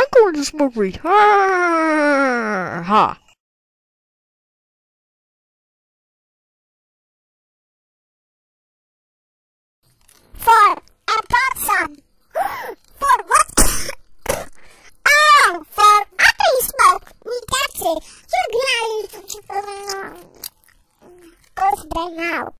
I'm going to smoke weed. Ha! ha. For I bought some. for what? oh, for after you smoke, we got it. You're gonna eat. Goes by now.